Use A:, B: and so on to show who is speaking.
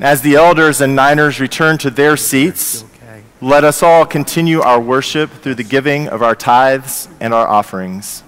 A: As the elders and niners return to their seats, let us all continue our worship through the giving of our tithes and our offerings.